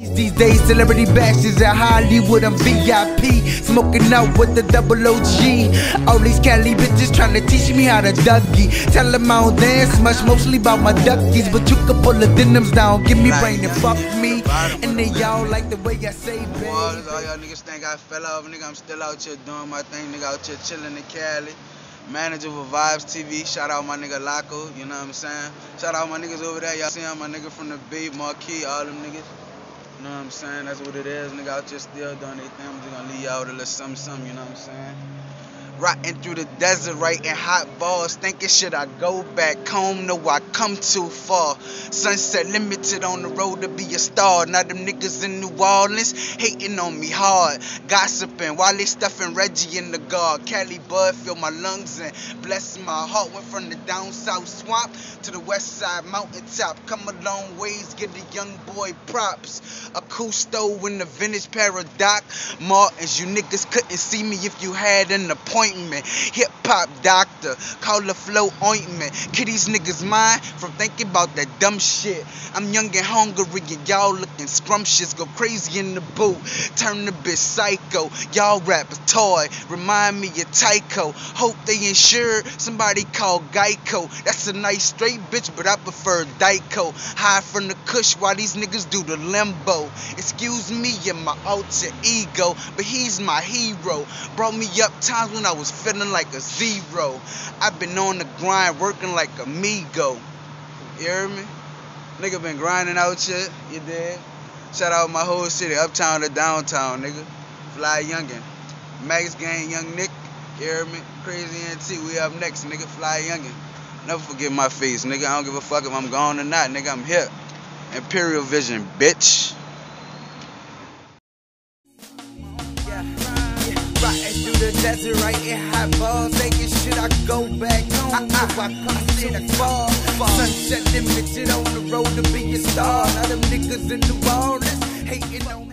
These days, celebrity bashes at Hollywood, I'm VIP. Smoking out with the double OG. All these Cali bitches trying to teach me how to Dougie. Tell them I don't dance much, mostly about my duckies. But you can pull the denims down, give me brain and fuck me. And they y'all like the way I say, babe. All y'all niggas think I fell off, nigga. I'm still out here doing my thing, nigga. Out here chilling in Cali. ManageableVybz TV. Shout out my nigga Laco, you know what I'm saying? Shout out my niggas over there. Y'all see my nigga from the beat, Marquis, all them niggas. You know what I'm saying? That's what it is, nigga. Out just still doing anything. I'm just gonna leave y'all with a little something, something, you know what I'm saying? Riding through the desert, right in hot balls, thinking should I go back home? No, I come too far. Sunset limited on the road to be a star. Now them niggas in New Orleans hating on me hard, gossiping while they stuffing Reggie in the guard. Cali bud fill my lungs and bless my heart. Went from the down south swamp to the west side mountaintop. Come a long ways, give the young boy props. A Cousteau in the vintage paradox. Martins, you niggas couldn't see me if you had an appointment Hip hop doctor, call the flow ointment. Kid these niggas mind from thinking about that dumb shit. I'm young and hungry and y'all looking scrumptious. Go crazy in the boot, turn the bitch psycho. Y'all rap a toy, remind me of Tyco. Hope they insured, somebody call Geico. That's a nice straight bitch, but I prefer Dyco. High from the kush while these niggas do the limbo. Excuse me and my alter ego, but he's my hero. Brought me up times when I was was feeling like a zero. I've been on the grind, working like a Migo. You hear me? Nigga been grinding out shit, you did? Shout out my whole city, uptown to downtown, nigga. Fly Youngin. Max Gang, Young Nick, you hear me? Crazy NT, we up next, nigga. Fly Youngin. Never forget my face, nigga. I don't give a fuck if I'm gone or not, nigga. I'm here. Imperial Vision, bitch. Riding through the desert, right in hot balls. Taking shit, I go back home. Uh-uh. If I come to the fall. Sunset limited on the road to be a star. Now them niggas in the ballers hating on